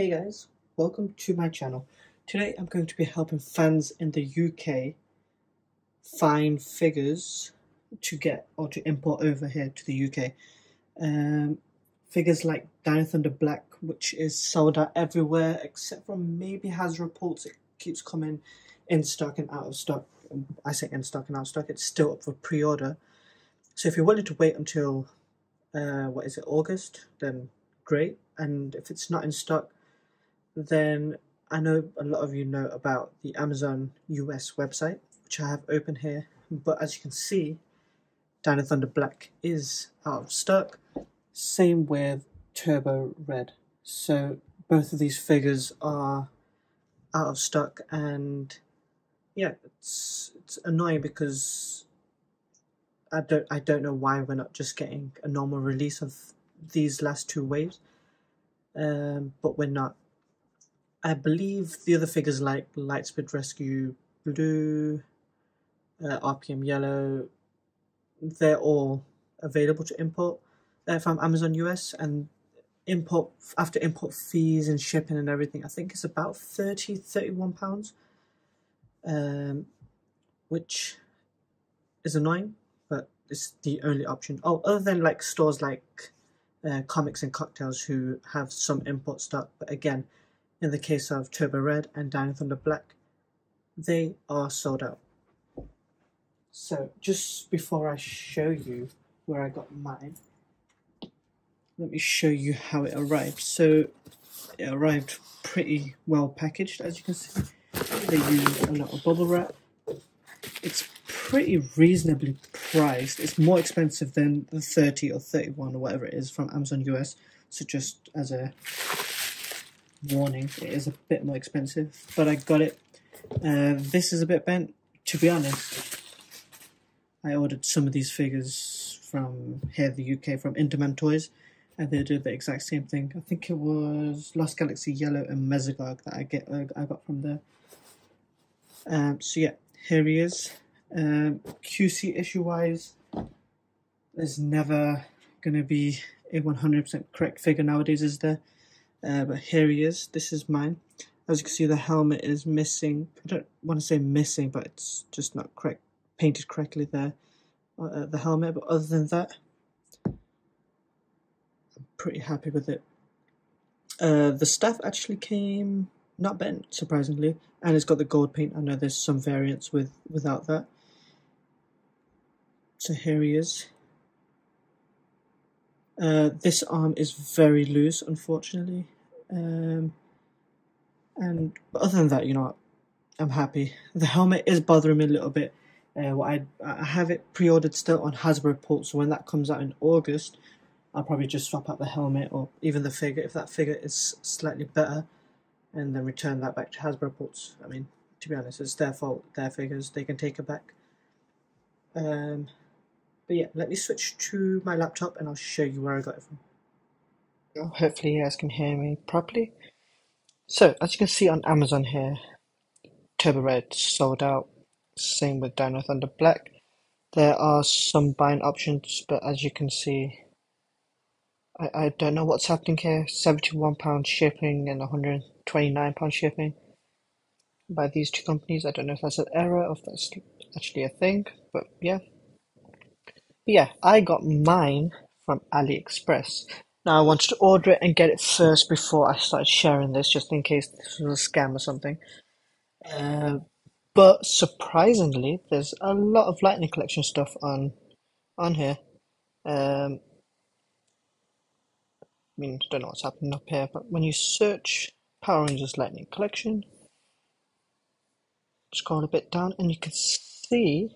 Hey guys, welcome to my channel. Today I'm going to be helping fans in the UK find figures to get or to import over here to the UK. Um, figures like Dino Thunder Black, which is sold out everywhere except from maybe Hasbro Pulse it keeps coming in stock and out of stock. I say in stock and out of stock, it's still up for pre-order. So if you're willing to wait until uh, what is it, August, then great. And if it's not in stock, then I know a lot of you know about the Amazon US website, which I have open here. But as you can see, Dino Thunder Black is out of stock. Same with Turbo Red. So both of these figures are out of stock and yeah, it's it's annoying because I don't I don't know why we're not just getting a normal release of these last two waves. Um, but we're not. I believe the other figures like Lightspeed Rescue Blue, uh, RPM Yellow, they're all available to import uh, from Amazon US and import after import fees and shipping and everything. I think it's about 30 31 pounds, um, which is annoying, but it's the only option. Oh, other than like stores like uh, Comics and Cocktails who have some import stock, but again, in the case of Turbo Red and Dino Thunder Black, they are sold out. So just before I show you where I got mine, let me show you how it arrived. So it arrived pretty well packaged as you can see. They use a lot of bubble wrap. It's pretty reasonably priced. It's more expensive than the 30 or 31 or whatever it is from Amazon US. So just as a warning, it is a bit more expensive, but I got it. Uh, this is a bit bent. To be honest, I ordered some of these figures from here, the UK, from Interman Toys, and they did the exact same thing. I think it was Lost Galaxy Yellow and Mesogog that I get uh, I got from there. Um, so yeah, here he is. Um, QC issue wise, there's never gonna be a 100% correct figure nowadays, is there? Uh, but here he is. This is mine. As you can see, the helmet is missing. I don't want to say missing, but it's just not correct, painted correctly there. Uh, the helmet, but other than that, I'm pretty happy with it. Uh, the stuff actually came not bent, surprisingly, and it's got the gold paint. I know there's some variants with without that. So here he is. Uh, this arm is very loose, unfortunately. Um, and other than that, you know, I'm happy. The helmet is bothering me a little bit. Uh, I I have it pre-ordered still on Hasbro Pulse, so when that comes out in August, I'll probably just swap out the helmet or even the figure if that figure is slightly better, and then return that back to Hasbro Pulse. I mean, to be honest, it's their fault, their figures. They can take it back. Um, but yeah, let me switch to my laptop and I'll show you where I got it from. Oh, hopefully you guys can hear me properly. So, as you can see on Amazon here, Turbo Red sold out. Same with Dino Thunder Black. There are some buying options, but as you can see, I, I don't know what's happening here. £71 shipping and £129 shipping by these two companies. I don't know if that's an error or if that's actually a thing, but yeah, yeah, I got mine from AliExpress. Now I wanted to order it and get it first before I started sharing this, just in case this was a scam or something. Uh, but surprisingly, there's a lot of Lightning Collection stuff on on here. Um, I mean, I don't know what's happening up here, but when you search Power Rangers Lightning Collection, scroll a bit down, and you can see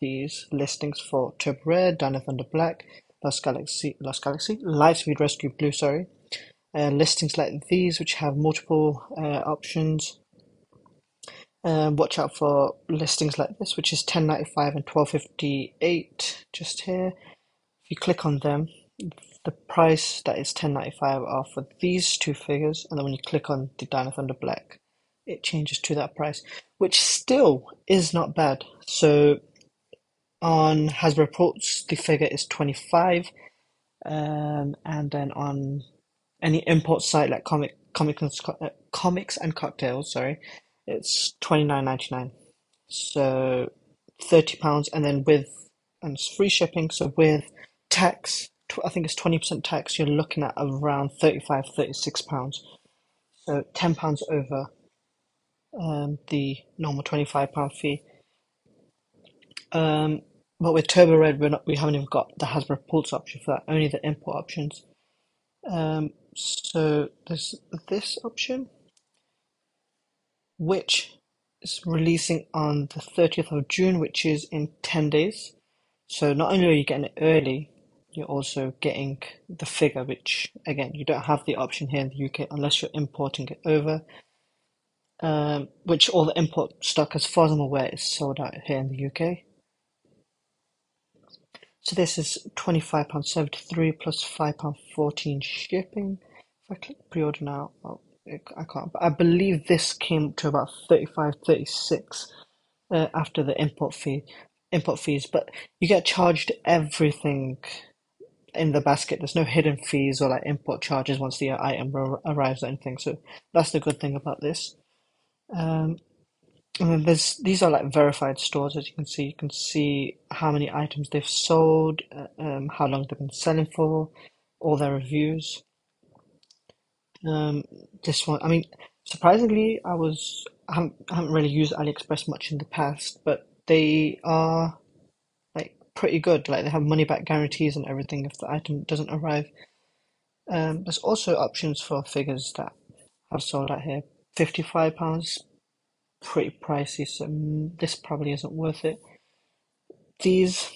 these listings for Red, Dino Thunder Black, Lost Galaxy, Lost Galaxy, Lightspeed Rescue Blue, sorry. Uh, listings like these, which have multiple uh, options. Um, watch out for listings like this, which is 1095 and 1258 just here. If you click on them, the price that is 1095 are for these two figures, and then when you click on the Dino Thunder Black, it changes to that price, which still is not bad. So on Hasbro Pulse, the figure is 25, um, and then on any import site like comic comic uh, comics and cocktails sorry it's 29.99 so 30 pounds and then with and it's free shipping so with tax i think it's 20% tax you're looking at around 35 36 pounds. So 10 pounds over um, the normal 25 pound fee. Um, but with turbo red we're not we haven't even got the hasbro pulse option for that only the import options um, so there's this option which is releasing on the 30th of June, which is in 10 days. So not only are you getting it early, you're also getting the figure, which again, you don't have the option here in the UK unless you're importing it over. Um, which all the import stock, as far as I'm aware, is sold out here in the UK. So this is £25.73 plus £5.14 shipping. If I click pre-order now, oh, I can't. But I believe this came to about 35, 36 uh, after the import fee, import fees. But you get charged everything in the basket. There's no hidden fees or like import charges once the item arrives or anything. So that's the good thing about this. Um, and there's these are like verified stores, as you can see. You can see how many items they've sold, uh, um, how long they've been selling for, all their reviews. Um, this one, I mean, surprisingly, I was I haven't, I haven't really used AliExpress much in the past, but they are like pretty good. Like they have money back guarantees and everything if the item doesn't arrive. Um, there's also options for figures that have sold out here. Fifty five pounds, pretty pricey. So mm, this probably isn't worth it. These,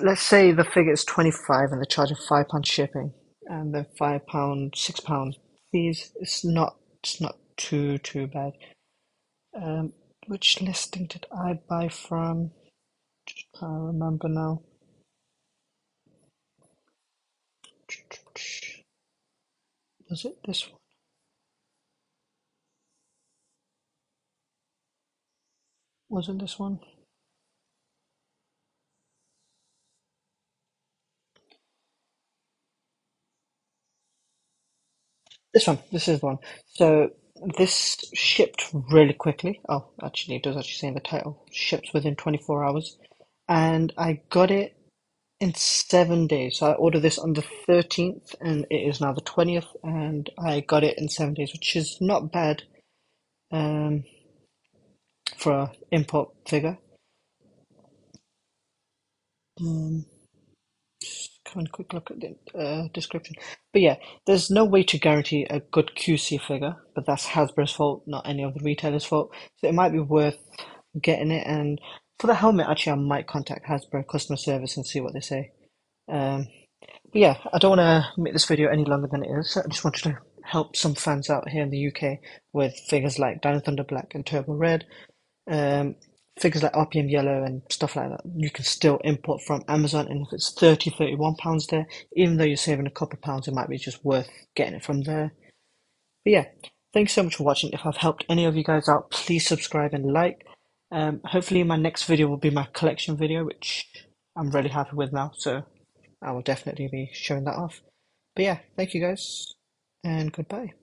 let's say the figure is twenty five and they're charging five pound shipping and the five pound, six pound fees. It's not it's not too too bad. Um, which listing did I buy from? Just can't remember now. Was it this one? Was it this one? This one, this is the one. So this shipped really quickly. Oh, actually, it does actually say in the title, ships within 24 hours. And I got it in seven days. So I ordered this on the 13th and it is now the 20th and I got it in seven days, which is not bad um, for an import figure. Um, having a quick look at the uh, description. But yeah, there's no way to guarantee a good QC figure, but that's Hasbro's fault, not any of the retailers' fault. So it might be worth getting it. And for the helmet, actually, I might contact Hasbro customer service and see what they say. Um, but yeah, I don't want to make this video any longer than it is. I just wanted to help some fans out here in the UK with figures like Dino Thunder Black and Turbo Red. Um, figures like RPM Yellow and stuff like that, you can still import from Amazon. And if it's 30, 31 pounds there, even though you're saving a couple of pounds, it might be just worth getting it from there. But yeah, thanks so much for watching. If I've helped any of you guys out, please subscribe and like. Um, hopefully my next video will be my collection video, which I'm really happy with now. So I will definitely be showing that off. But yeah, thank you guys and goodbye.